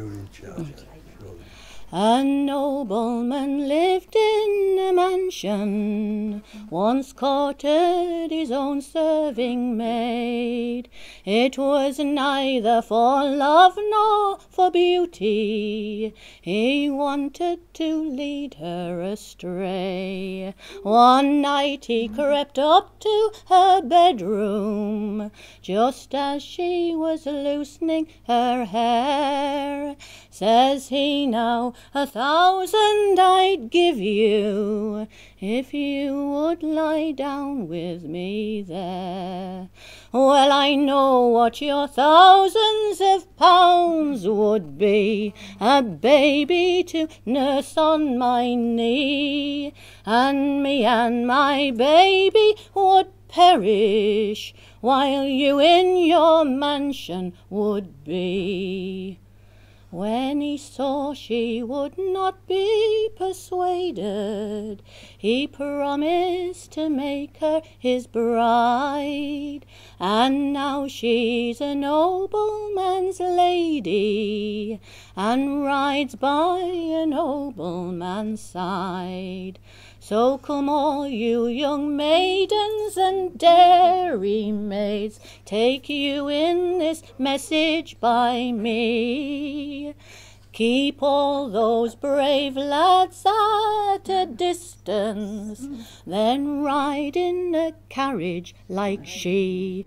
You're in charge. Surely. A nobleman lived in a mansion, once courted his own serving maid. It was neither for love nor for beauty, he wanted to lead her astray. One night he crept up to her bedroom, just as she was loosening her hair. Says he now, a thousand I'd give you if you would lie down with me there. Well, I know what your thousands of pounds would be a baby to nurse on my knee, and me and my baby would perish while you in your mansion would be. When he saw she would not be persuaded, he promised to make her his bride. And now she's a nobleman's lady, and rides by a nobleman's side. So come all you young maidens and dairy maids, take you in this message by me. Keep all those brave lads at a distance, then ride in a carriage like she.